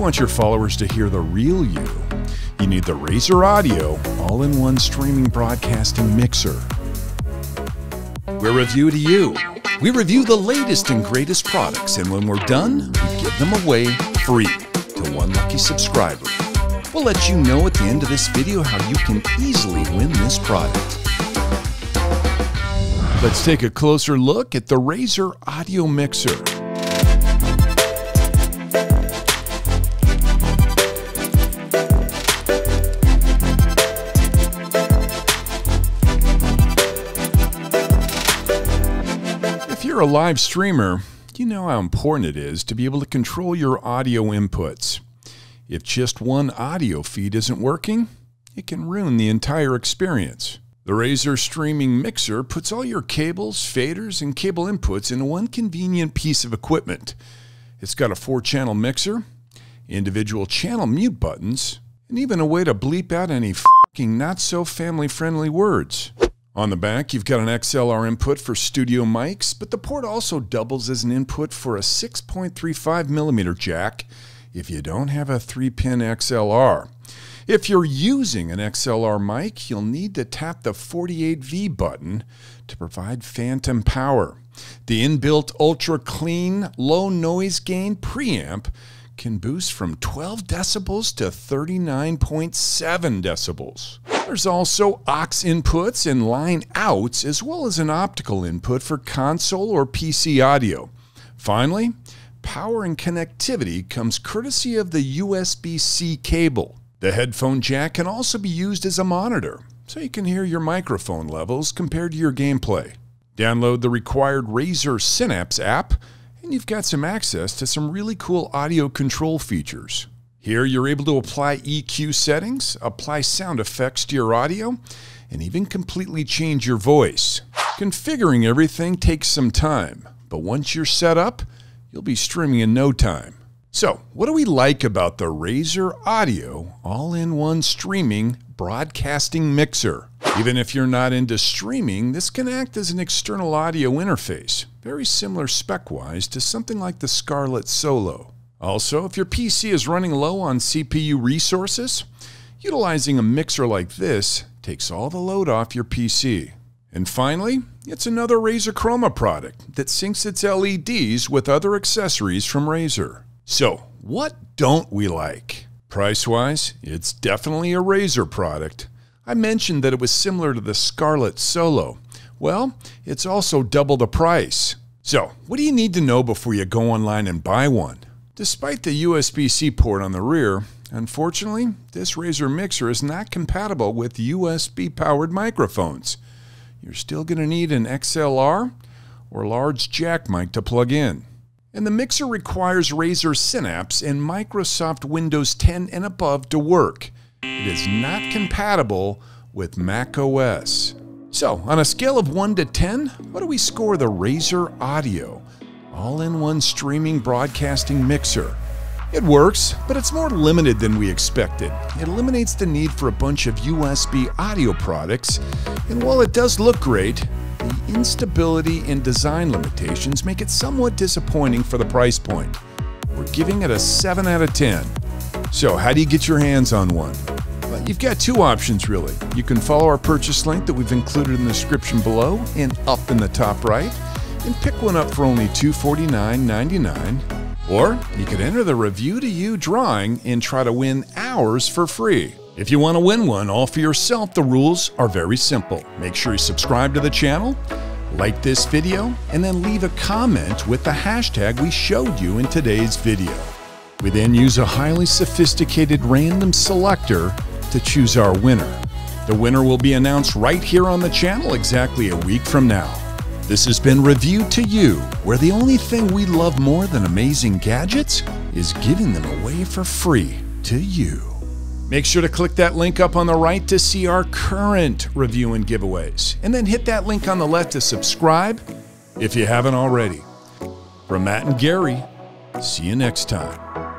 want your followers to hear the real you, you need the Razer Audio all in one streaming broadcasting mixer. We're review to you. We review the latest and greatest products, and when we're done, we give them away free to one lucky subscriber. We'll let you know at the end of this video how you can easily win this product. Let's take a closer look at the Razer Audio Mixer. You're a live streamer, you know how important it is to be able to control your audio inputs. If just one audio feed isn't working, it can ruin the entire experience. The Razer Streaming Mixer puts all your cables, faders, and cable inputs into one convenient piece of equipment. It's got a four channel mixer, individual channel mute buttons, and even a way to bleep out any fing not so family friendly words. On the back, you've got an XLR input for studio mics, but the port also doubles as an input for a 6.35mm jack if you don't have a 3 pin XLR. If you're using an XLR mic, you'll need to tap the 48V button to provide phantom power. The inbuilt ultra clean, low noise gain preamp can boost from 12 decibels to 39.7 decibels. There's also aux inputs and line outs, as well as an optical input for console or PC audio. Finally, power and connectivity comes courtesy of the USB C cable. The headphone jack can also be used as a monitor, so you can hear your microphone levels compared to your gameplay. Download the required Razer Synapse app, and you've got some access to some really cool audio control features. Here, you're able to apply EQ settings, apply sound effects to your audio, and even completely change your voice. Configuring everything takes some time, but once you're set up, you'll be streaming in no time. So, what do we like about the Razer Audio all in one streaming broadcasting mixer? Even if you're not into streaming, this can act as an external audio interface, very similar spec wise to something like the Scarlett Solo. Also, if your PC is running low on CPU resources, utilizing a mixer like this takes all the load off your PC. And finally, it's another Razer Chroma product that syncs its LEDs with other accessories from Razer. So, what don't we like? Price wise, it's definitely a Razer product. I mentioned that it was similar to the Scarlett Solo. Well, it's also double the price. So, what do you need to know before you go online and buy one? Despite the USB C port on the rear, unfortunately, this Razer mixer is not compatible with USB powered microphones. You're still going to need an XLR or large jack mic to plug in. And the mixer requires Razer Synapse and Microsoft Windows 10 and above to work. It is not compatible with Mac OS. So, on a scale of 1 to 10, what do we score the Razer Audio? All in one streaming broadcasting mixer. It works, but it's more limited than we expected. It eliminates the need for a bunch of USB audio products, and while it does look great, the instability and design limitations make it somewhat disappointing for the price point. We're giving it a 7 out of 10. So, how do you get your hands on one? Well, you've got two options really. You can follow our purchase link that we've included in the description below and up in the top right and pick one up for only $249.99. Or you could enter the Review to You drawing and try to win ours for free. If you want to win one all for yourself, the rules are very simple. Make sure you subscribe to the channel, like this video, and then leave a comment with the hashtag we showed you in today's video. We then use a highly sophisticated random selector to choose our winner. The winner will be announced right here on the channel exactly a week from now. This has been Review to You, where the only thing we love more than amazing gadgets is giving them away for free to you. Make sure to click that link up on the right to see our current review and giveaways, and then hit that link on the left to subscribe if you haven't already. From Matt and Gary, see you next time.